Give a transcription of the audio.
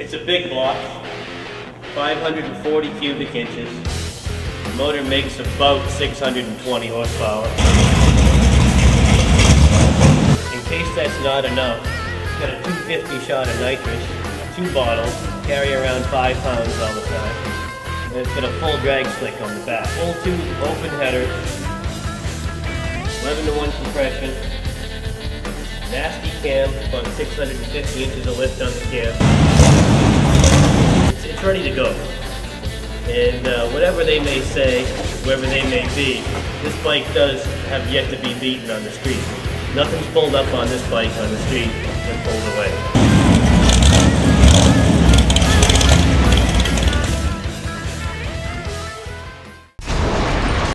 It's a big block, 540 cubic inches. The motor makes about 620 horsepower. In case that's not enough, it's got a 250 shot of nitrous, two bottles, carry around five pounds all the time. And it's got a full drag slick on the back. Full tube, open header, 11 to 1 compression, nasty cam, about 650 inches of lift on the cam. It's, ready to go. And uh, whatever they may say, whoever they may be, this bike does have yet to be beaten on the street. Nothing's pulled up on this bike on the street and pulled away.